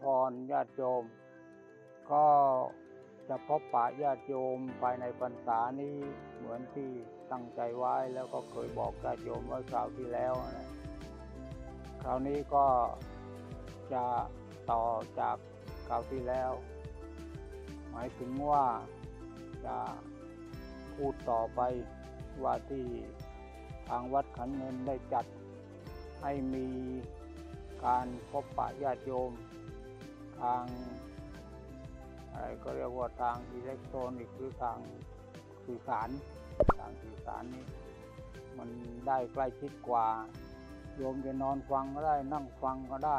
พรญาติโยม ก็จะพบปะญาติโยมภายในพรรษานี้เหมือนที่ตั้งใจไว้แล้วก็เคยบอกญาติโยมเมื่อคราวที่แล้วนะคราวนี้ก็จะต่อจากคราวที่แล้ว หมายถึงว่าจะพูดต่อไปว่าที่ทางวัดขันเงินได้จัดให้มีการพบปะญาติโยม ทางอะไรก็เรียกว่าทางอิเล็กทรอนิกส์หรือทางสื่อสารทางสื่อสารนี่มันได้ใกล้ชิดกว่า โยมจะนอนฟังก็ได้นั่งฟังก็ได้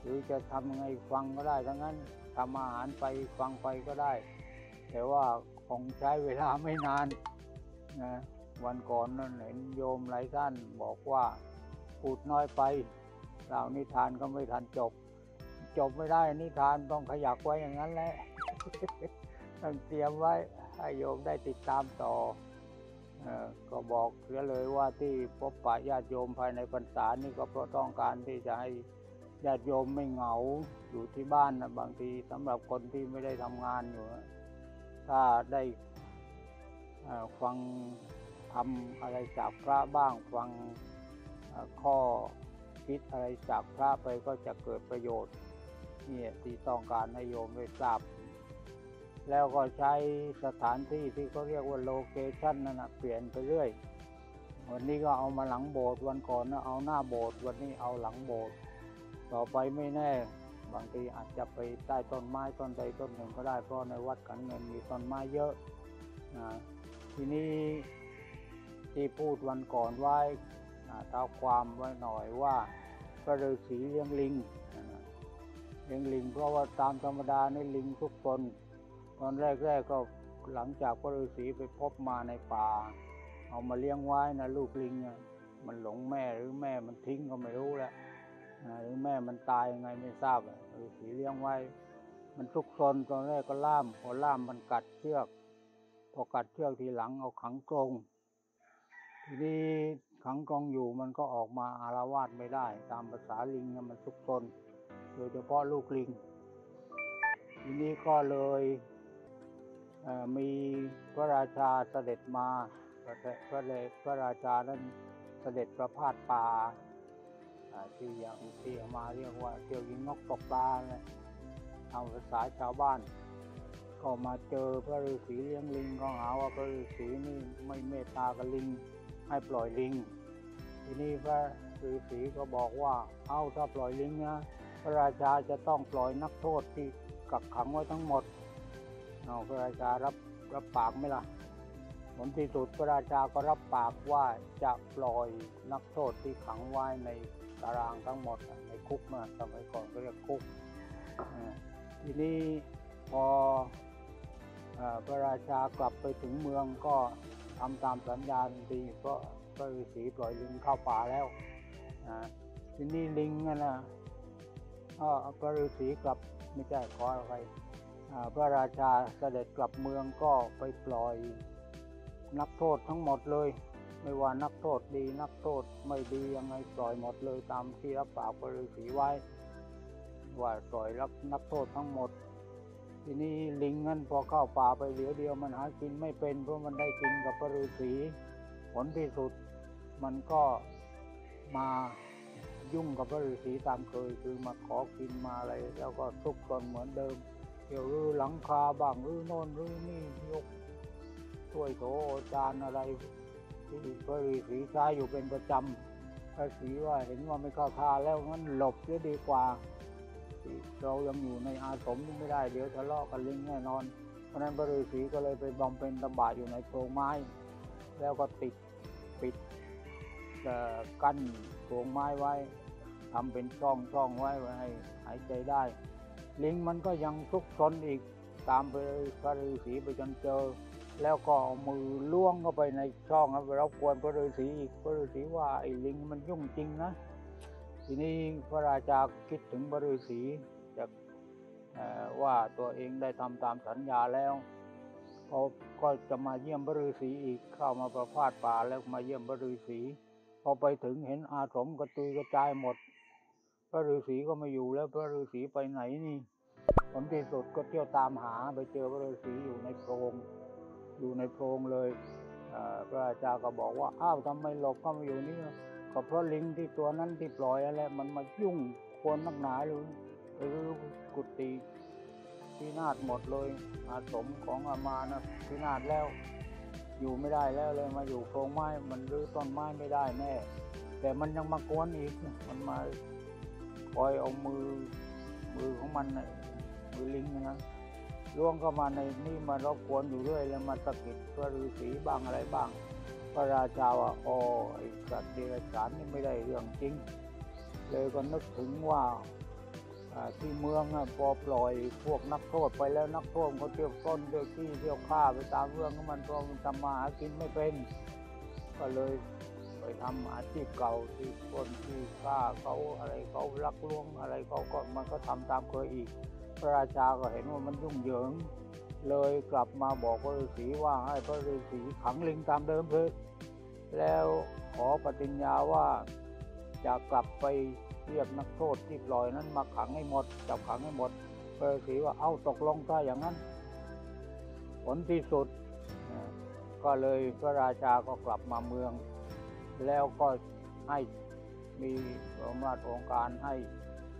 หรือจะทำยังไงฟังก็ได้ทั้งนั้นทำอาหารไปฟังไปก็ได้ แต่ว่าคงใช้เวลาไม่นานนะวันก่อนนั่นเห็นโยมหลายท่านบอกว่าพูดน้อยไปเรานิทานก็ไม่ทันจบ จบไม่ได้นิทานต้องขยักไว้อย่างนั้นแหละต้องเตรียมไว้ให้โยมได้ติดตามต่อก็บอกเสียเลยว่าที่พบปะญาติโยมภายในพรรษานี่ก็เพราะต้องการที่จะให้ญาติโยมไม่เหงาอยู่ที่บ้านนะบางทีสำหรับคนที่ไม่ได้ทำงานอยู่ ถ้าได้ฟังทำอะไรจากพระบ้างฟังข้อคิดอะไรจากพระไปก็จะเกิดประโยชน์ เนี่ยที่ต้องการให้โยมได้ทราบ แล้วก็ใช้สถานที่ที่เขาเรียกว่าโลเคชันนั่นนะเปลี่ยนไปเรื่อย วันนี้ก็เอามาหลังโบสถ์วันก่อนนะเอาหน้าโบสถ์วันนี้เอาหลังโบสถ์ต่อไปไม่แน่ บางทีอาจจะไปใต้ต้นไม้ต้นใดต้นหนึ่งก็ได้เพราะในวัดขันเงินมีต้นไม้เยอะนะทีนี้ที่พูดวันก่อนไว้นะเท้าความไว้หน่อยว่าพระฤาษีเลี้ยงลิง เลี้ยงลิงเพราะว่าตามธรรมดาในลิงทุกตนตอนแรกๆก็หลังจากพระฤาษีไปพบมาในป่า เอามาเลี้ยงไว้นะลูกลิงมันหลงแม่หรือแม่มันทิ้งก็ไม่รู้แล้วนะหรือแม่มันตายยังไงไม่ทราบฤาษีเลี้ยงไว้ มันทุกซนตอนแรกก็ล่ามพอล่ามมันกัดเชือก พอกัดเชือกทีหลังเอาขังกรงทีนี้ขังกรงอยู่มันก็ออกมาอารวาสไม่ได้ ตามภาษาลิงนะมันทุกซน โดยเฉพาะลูกลิง ทีนี้ก็เลยเมีพระราชาเสด็จมาพระพระเลพระราชานั้นเสด็จประพาสป่าที่อย่างที่มาเรียกว่าเที่ยวยิงนกตกปลาเนี่ยเอาภาษาชาวบ้าน ก็มาเจอพระฤาษีเลี้ยงลิงก็หาว่าพระฤาษีนี่ไม่เมตตากับลิงให้ปล่อยลิง ทีนี้พระฤาษีก็บอกว่า เอาถ้าปล่อยลิงนะ พระราชาจะต้องปล่อยนักโทษที่กักขังไว้ทั้งหมดเอาพระราชารับรับปากไหมล่ะผลที่สุดพระราชาก็รับปากว่าจะปล่อยนักโทษที่ขังไว้ในตารางทั้งหมดในคุกเมื่อสมัยก่อนก็เรียกคุกอ่าทีนี้พออพระราชากลับไปถึงเมืองก็ทำตามสัญญาทันทีเพราะพระฤาษีปล่อยลิงเข้าป่าแล้วทีนี้ลิงนั่ะ พระฤาษีกลับไม่ใช่ขออะไรพระราชาเสด็จกลับเมืองก็ไปปล่อย นักโทษทั้งหมดเลย ไม่ว่านักโทษดีนักโทษไม่ดียังไงปล่อยหมดเลยตามที่รับปากพระฤาษีไว้ ว่าปล่อยรับนักโทษทั้งหมด ทีนี้ลิงนั้นพอเข้าป่าไปเดียวเดียวมันหากินไม่เป็นเพราะมันได้กินกับพระฤาษีผลที่สุดมันก็มา ยุ่งกับพระฤาษีตามเคย คือมาขอกินมาอะไร แล้วก็ทุกข์ตนเหมือนเดิมเกี่ยวรื้อหลังคาบ้างรื้อโน่นรื้อนี่ยกถ้วยโถจานอะไรที่พระฤาษีใช้อยู่เป็นประจำพระฤาษีว่าเห็นว่าไม่เข้าท่าแล้วงั้นหลบจะดีกว่าเรายังอยู่ในอาสมนี่ไม่ได้เดี๋ยวทะเลาะกันลิงแน่นอน เพราะนั้นพระฤาษีก็เลยไปบำเพ็ญตบะอยู่ในโพรงไม้ แล้วก็ติดปิดกั้น โพรงไม้ไว้ทำเป็นช่องช่องไว้ไว้ให้หายใจได้ ลิงมันก็ยังทุกข์ทนอีกตามไปพระฤาษีไปจนเจอ แล้วก็เอามือล้วงเข้าไปในช่องแล้วไปรบกวนพระฤาษีอีกพระฤาษีว่าไอ้ลิงมันยุ่งจริงนะ ทีนี้พระราชาคิดถึงพระฤาษีจะว่าตัวเองได้ทำตามสัญญาแล้วเขาก็จะมาเยี่ยมพระฤาษีอีกเข้ามาประพาสป่าแล้วมาเยี่ยมพระฤาษี พอไปถึงเห็นอาสมกระตุยกระจายหมด พระฤาษีก็ไม่อยู่แล้วพระฤาษีไปไหนนี่ผลที่สุดก็เที่ยวตามหาไปเจอพระฤาษีอยู่ในโพรงอยู่ในโพรงเลยพระอาจารย์ก็บอกว่าอ้าวทำไมหลบเข้ามาอยู่นี่ก็เพราะลิงที่ตัวนั้นที่ปล่อยอะไรมันมายุ่งควรนักหนาเลยหรือกุฏิพินาศหมดเลยอาสมของอามานะพินาศแล้ว อยู่ไม่ได้แล้วเลยมาอยู่โพรงไม้มันรื้อต้นไม้ไม่ได้แน่ แต่มันยังมากวนอีกนะมันมาคอยเอามือมือของมันน่ะมือลิงนะล่วงเข้ามาในนี่มารบกวนอยู่เรื่อยแล้วมาสะกิดพระฤาษีบ้างอะไรบ้าง พระราชาว่าอ๋อไอ้สัตว์เดรัจฉานนี่ไม่ได้เรื่องจริง เลยก็นึกถึงว่า ที่เมืองพอปล่อยพวกนักโทษไปแล้วนักโทษเขาเที่ยวปล้นเที่ยวขี้เที่ยวฆ่าไปตามเรื่องของมันเพราะมันทำมาหากินไม่เป็น ก็เลยไปทำอาชีพเก่าที่ปล้นที่ฆ่าเขาอะไรเขาลักลวงอะไรเขาก็มันก็ทำตามเคยอีก พระราชาก็เห็นว่ามันยุ่งเหยิง เลยกลับมาบอกพระฤาษีว่าให้พระฤาษีขังลิงตามเดิมเถอะแล้วขอปฏิญญาว่า จะกลับไปเรียกนักโทษที่ปล่อยนั้นมาขังให้หมดจับขังให้หมดพระฤาษีว่าเอาตกลงถ้าอย่างนั้น ผลที่สุด ก็เลยพระราชาก็กลับมาเมือง แล้วก็ให้มีอำนาจองค์การให้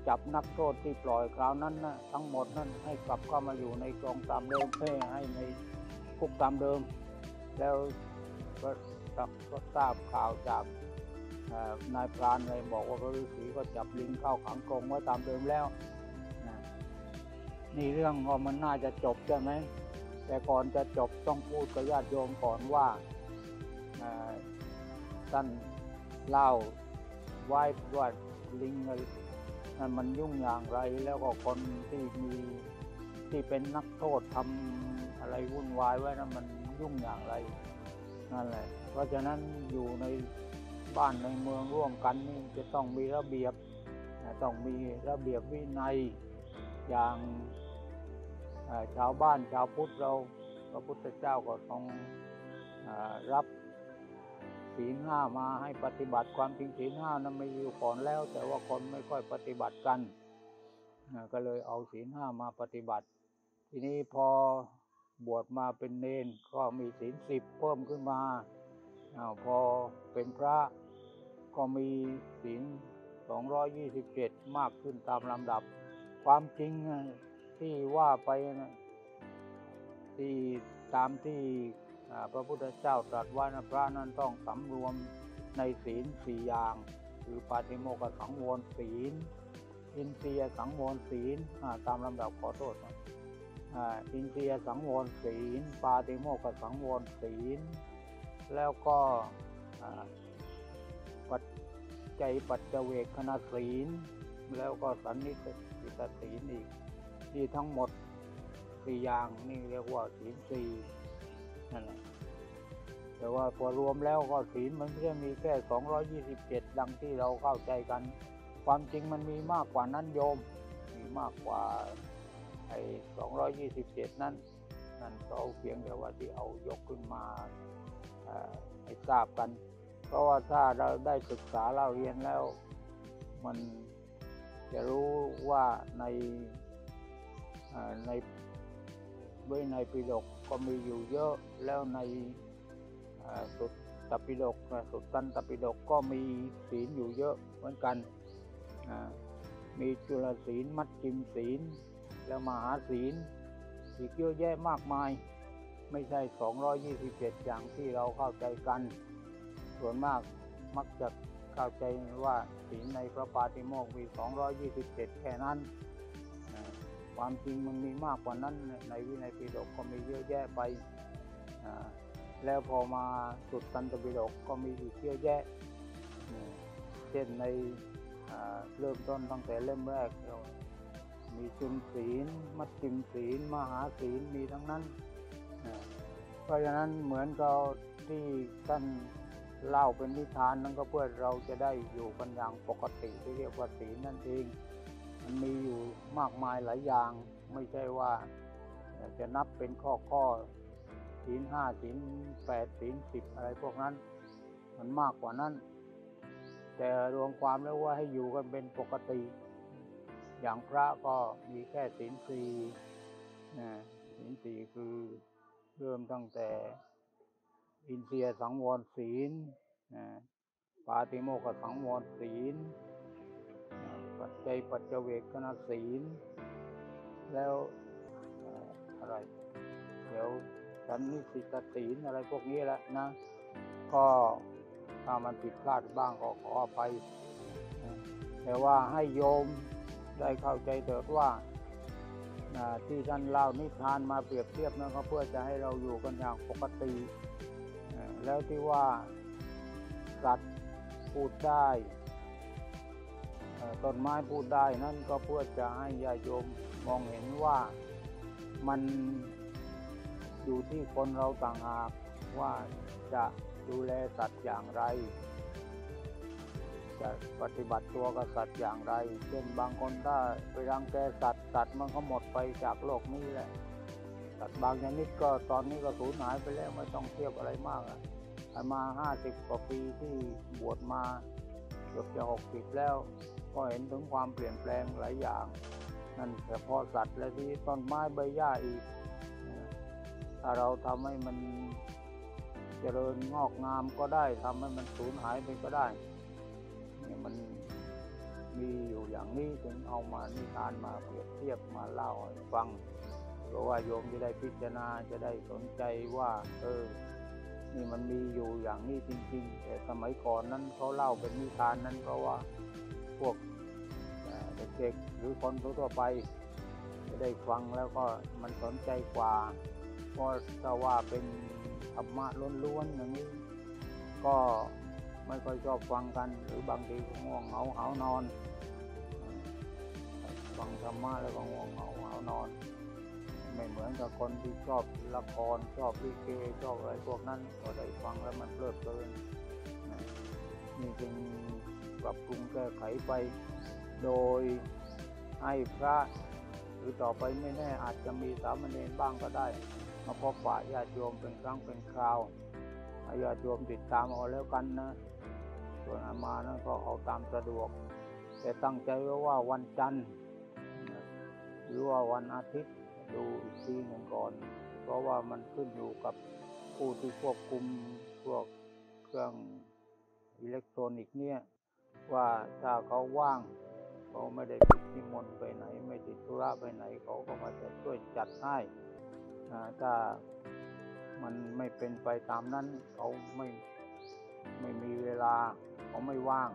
จับนักโทษที่ปล่อยคราวนั้นนะทั้งหมดนั้นให้กลับเข้ามาอยู่ในกองตามเดิมเพ่ให้ในคุกตามเดิม แล้วก็ก็ทราบข่าวจาก นายพรานเลยบอกว่าพระฤาษีก็จับลิงเข้าขังกรงไว้ตามเดิมแล้วนะนี่เรื่องก็มันน่าจะจบใช่ไหมแต่ก่อนจะจบต้องพูดกับญาติโยมก่อนว่าท่านเล่าไหว้ว่าลิงนั้นมันยุ่งอย่างไร แล้วก็คนที่มีที่เป็นนักโทษทำอะไรวุ่นวายไว้นั้นมันยุ่งอย่างไรนั่นแหละเพราะฉะนั้นอยู่ใน บ้านในเมืองร่วมกันนี่จะต้องมีระเบียบต้องมีระเบียบวินัยอย่างชาวบ้านชาวพุทธเราพระพุทธเจ้าก็ต้องรับศีลห้ามาให้ปฏิบัติความจริงศีลห้านั้นไม่อยู่ก่อนแล้ว แต่ว่าคนไม่ค่อยปฏิบัติกัน ก็เลยเอาศีลห้ามาปฏิบัติ ทีนี้พอบวชมาเป็นเนนก็มีศีลสิบเพิ่มขึ้นมาอพอเป็นพระ ก็มีศีลสองร้อยยี่สิบเจ็ดมากขึ้นตามลำดับ ความจริงอะที่ว่าไปนะที่ตามที่พระพุทธเจ้าตรัสว่านะพระนั้นต้องสำรวมในศีลสี่อย่าง คือปาติโมกขสังวรศีล อินทรียสังวรศีลตามลำดับขอโทษอินทรียสังวรศีล ปาติโมกขสังวรศีล แล้วก็ ปัจจัยปัจเจเวกขณศีล แล้วก็สันนิสิตศีลอีกนี่ทั้งหมดสี่อย่างนี่เรียกว่าศีลสี่นั่นแหละแต่ว่าพอรวมแล้วก็ศีลมันไม่ได้มีแค่สองร้อยี่สิบเจ็ดดังที่เราเข้าใจกัน ความจริงมันมีมากกว่านั้นโยม มีมากกว่าไอ้สองร้อยี่สิบเจ็ดนั้นนั่นก็เพียงแต่ว่าที่เอายกขึ้นมาให้ทราบกัน ราะว่าถ้าเราได้ศึกษาเราเรียนแล้ว มันจะรู้ว่าในในเว้ในปิฎกก็มีอยู่เยอะแล้วในสุดตปิฎกนะสุดตันตปิฎกก็มีศีลอยู่เยอะเหมือนกัน มีจุลศีลมัดจิมศีล แล้วมหาศีลอีกเยอะแยะมากมาย ไม่ใช่ 227 อย่างที่เราเข้าใจกัน ส่วนมากมักจะเข้าใจว่าศีลในพระปาติโมกมี 227 แค่นั้น ความจริงมันมีมากกว่านั้นในวินัยปิฎกก็มีเยอะแยะไป แล้วพอมาสุดตันตปิฎกก็มีอีกเยอะแยะ เช่นในเริ่มต้นตั้งแต่เล่มแรก มีจุมศีล มัดจิมศีล มหาศีล มีทั้งนั้น เพราะฉะนั้นเหมือนกับที่ท่าน เล่าเป็นนิทานนั้นก็เพื่อเราจะได้อยู่กันอย่างปกติที่เรียกว่าศีลนั่นเอง มันมีอยู่มากมายหลายอย่าง ไม่ใช่ว่าจะนับเป็นข้อข้อศีลห้าศีลแปดศีลสิบอะไรพวกนั้น มันมากกว่านั้น แต่รวมความแล้วว่าให้อยู่กันเป็นปกติ อย่างพระก็มีแค่ศีลสี่นะศีลสี่คือเริ่มตั้งแต่ อินเสียสังวรศีลนปาติโมกสังวรศีลนปัจจัยปัจเจเวกขณศีล แล้วอะไรเดี๋ยวสันนิสิตศีลอะไรพวกนี้แหละนะ ก็ถ้ามันผิดพลาดบ้างก็ขออภัยแต่ว่าให้โยมได้เข้าใจเถิดว่าที่ท่านเล่านิทานมาเปรียบเทียบนั้นก็เพื่อจะให้เราอยู่กันอย่างปกติ แล้วที่ว่า สัตว์พูดได้ต้นไม้พูดได้นั่นก็เพื่อจะให้ญาโยมมองเห็นว่ามันอยู่ที่คนเราต่างหากว่าจะดูแลสัตว์อย่างไร จะปฏิบัติตัวกับสัตว์อย่างไร เช่นบางคนถ้าไปรังแกสัตว์สัตว์มันก็หมดไปจากโลกนี้แหละสัตว์บางชนิดก็ตอนนี้ก็สูญหายไปแล้วไม่ต้องเทียบอะไรมากอะอาต มาห้าสิบกว่าปีที่บวชมาเกือบจะหกสิบแล้ว ก็เห็นถึงความเปลี่ยนแปลงหลายอย่าง นั่นเฉพาะสัตว์และที่ต้นไม้ใบหญ้าอีก ถ้าเราทำให้มันเจริญงอกงามก็ได้ทำให้มันสูญหายไปก็ได้เนี่ยมันมีอยู่อย่างนี้ถึงเอามานิทานมาเปรียบเทียบมาเล่าให้ฟังเพราะว่าโยมจะได้พิจารณาจะได้สนใจว่า เออ นี่มันมีอยู่อย่างนี้จริง ๆ แต่สมัยก่อนนั้นเขาเล่าเป็นนิทานนั้นเพราะว่าพวกเด็กๆหรือคนทั่วไปจะได้ฟังแล้วก็มันสนใจกว่าเพราะถ้าว่าเป็นธรรมะล้วนๆอย่างนี้ ก็ไม่ค่อยชอบฟังกัน หรือบางทีก็ง่วงเหงาหานอน ฟังธรรมะแล้วก็ง่วงเหงาหานอน ไม่เหมือนกับคนที่ชอบละครชอบลิเกชอบอะไรพวกนั้นก็ได้ฟังแล้วมันเพลิดเพลินนี่จึงปรับปรุงแก้ไขไป โดยให้พระหรือต่อไปไม่แน่อาจจะมีสามเณรบ้างก็ได้ มาพบปะญาติโยมเป็นครั้งเป็นคราวญาติโยมติดตามเอาแล้วกันนะ ส่วนอามานั้นก็เอาตามสะดวก แต่ตั้งใจไว้ว่าวันจันทร์หรือว่าวันอาทิตย์ ดูอีกทีหนึ่งก่อน เพราะว่ามันขึ้นอยู่กับผู้ที่ควบคุมพวกเครื่องอิเล็กทรอนิกส์เนี่ย ว่าถ้าเขาว่างเขาไม่ได้ติดนิมนต์ไปไหน ไม่ติดธุระไปไหน เขาก็มาจะช่วยจัดให้อ่าถ้ามันไม่เป็นไปตามนั้นเขาไม่ไม่มีเวลาเขาไม่ว่าง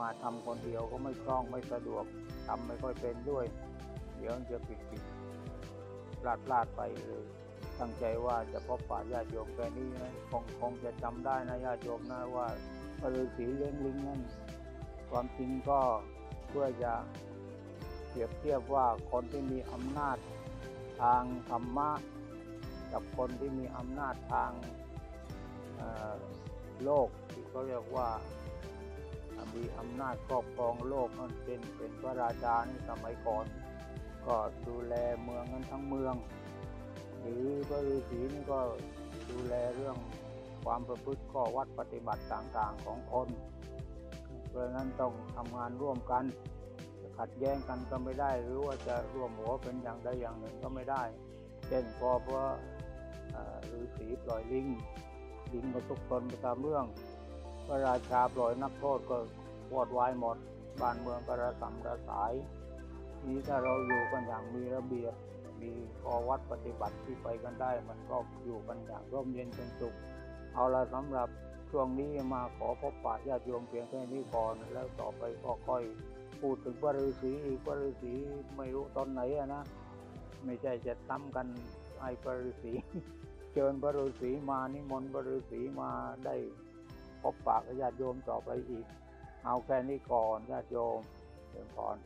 มาทำคนเดียวก็ไม่คล่องไม่สะดวกทำไม่ค่อยเป็นด้วย ดี๋ยวจะผิดผิดพลาดพลาดไปเลยตั้งใจว่าจะพบปะญาติโยมแค่นี้นะคงคงจะจำได้นะญาติโยมนะว่าพระฤาษีเลี้ยงลิงนั่นความจริงก็เพื่อจะเปรียบเทียบว่าคนที่มีอำนาจทางธรรมะกับคนที่มีอำนาจทางโลกที่เขาเรียกว่ามีอำนาจครอบครองโลกนั่นเป็นเป็นพระราชาในสมัยก่อน ก็ดูแลเมืองนั้นทั้งเมือง หรือพระฤาษีนี่ก็ดูแลเรื่องความประพฤติข้อวัดปฏิบัติต่างๆของคน เพราะนั้นต้องทำงานร่วมกันจะขัดแย้งกันก็ไม่ได้ หรือว่าจะร่วมหัวเป็นอย่างใดอย่างหนึ่งก็ไม่ได้ เช่นพอเพราะฤาษีปล่อยลิงลิงก็ทุกตนไปตามเรื่อง พระราชาปล่อยนักโทษก็วอดวายหมด บ้านเมืองกระสำระสาย นี้ถ้าเราอยู่กันอย่างมีระเบียบ มีข้อวัดปฏิบัติที่ไปกันได้ มันก็อยู่กันอย่างร่มเย็นเป็นสุข เอาละสำหรับช่วงนี้มาขอพบปะญาติโยมเพียงแค่นี้ก่อนแล้วต่อไปก็ค่อยพูดถึงพระฤาษีอีกพระฤาษีไม่รู้ตอนไหนอะนะ ไม่ใช่จะซ้ำกันไอ้พระฤาษีเชิญพระฤาษีมานิมนต์พระฤาษีมาได้พบปะญาติโยมต่อไปอีก เอาแค่นี้ก่อนญาติโยมเชิญพร